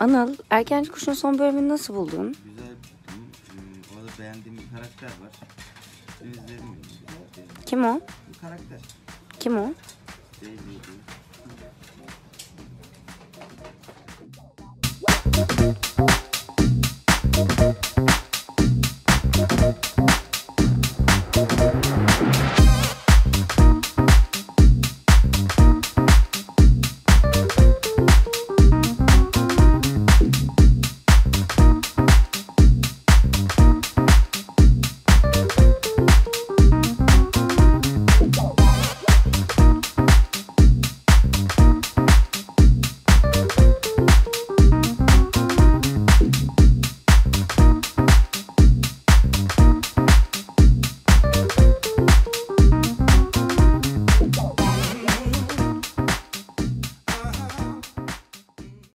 Anıl, Erkenci Kuş'un son bölümünü nasıl buldun? Güzel. Orada ee, beğendiğim bir karakter var. İzlerim. Kim o? Bu karakter. Kim o? Değil değil. değil.